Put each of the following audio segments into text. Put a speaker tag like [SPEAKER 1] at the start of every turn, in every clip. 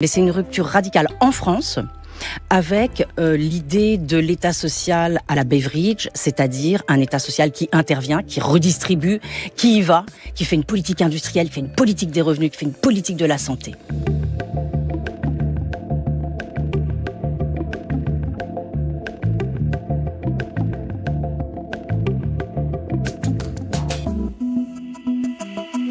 [SPEAKER 1] Mais c'est une rupture radicale en France avec euh, l'idée de l'État social à la Beveridge, c'est-à-dire un État social qui intervient, qui redistribue, qui y va, qui fait une politique industrielle, qui fait une politique des revenus, qui fait une politique de la santé.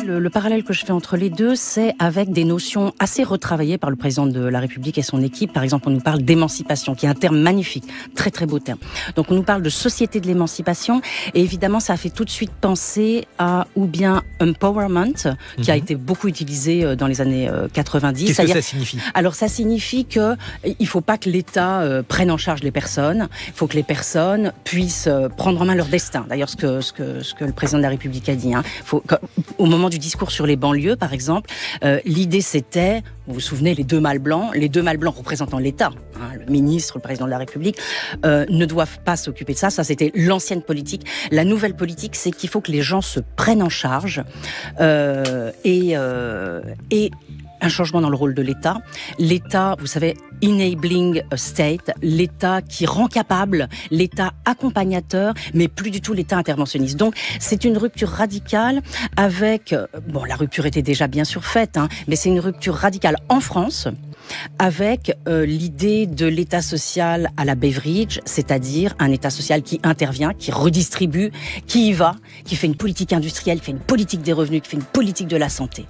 [SPEAKER 1] Le, parallèle que je fais entre les deux, c'est avec des notions assez retravaillées par le président de la République et son équipe. Par exemple, on nous parle d'émancipation, qui est un terme magnifique, très très beau terme. Donc on nous parle de société de l'émancipation, et évidemment, ça a fait tout de suite penser à ou bien empowerment, qui a mhm. été beaucoup utilisé euh, dans les années 90.
[SPEAKER 2] Euh, Qu'est-ce que ça signifie?
[SPEAKER 1] Alors ça signifie que il faut pas que l'État euh, prenne en charge les personnes. Il faut que les personnes puissent prendre en main leur destin. D'ailleurs, ce que ce que ce que le président de la République a dit. Hein. Faut, au moment du discours sur les banlieues, par exemple, euh, l'idée c'était, vous vous souvenez, les deux mâles blancs, les deux mâles blancs représentant l'État, hein, le ministre, le président de la République, euh, ne doivent pas s'occuper de ça. Ça, c'était l'ancienne politique. La nouvelle politique, c'est qu'il faut que les gens se prennent en charge euh, et, et un changement dans le rôle de l'État. L'État, vous savez, enabling state, l'État qui rend capable, l'État accompagnateur, mais plus du tout l'État interventionniste. Donc c'est une rupture radicale avec, euh, bon la rupture était déjà bien sûr faite, hein, mais c'est une rupture radicale en France avec euh, l'idée de l'État social à la Beveridge, c'est-à-dire un État social qui intervient, qui redistribue, qui y va, qui fait une politique industrielle, qui fait une politique des revenus, qui fait une politique de la santé.